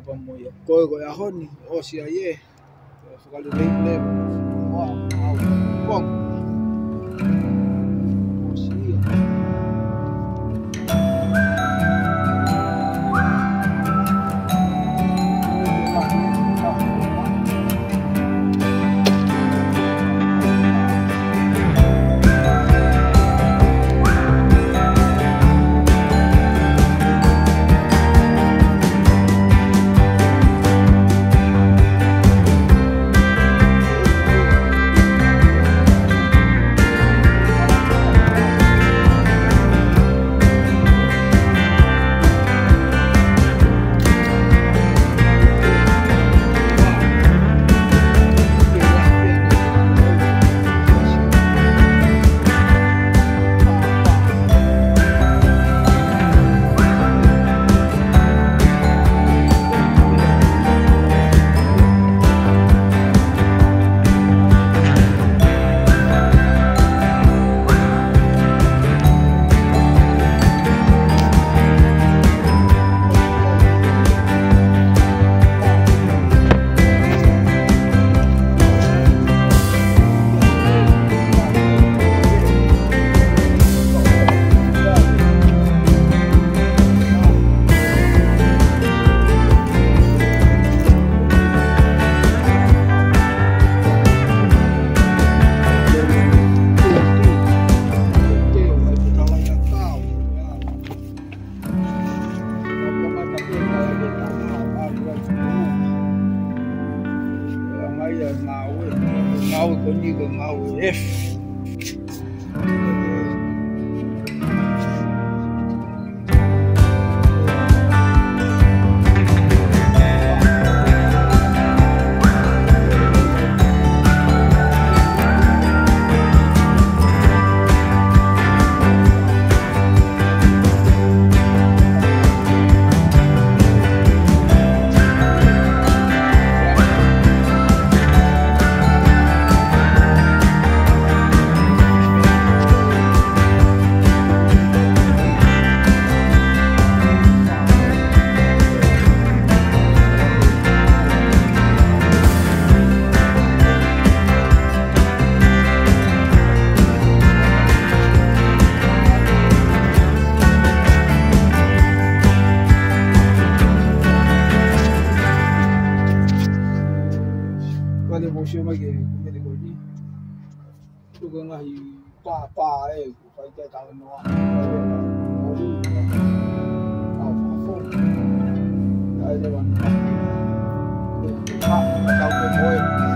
pamoja koko ya honi osiaye sukalilaile wow, wow. wow. mały, mały konik, mały jeż. Lugar nga hi pa pa eh pa ka ta no. Ah, fa fo. Dai le wan. Ah, ta ko boy.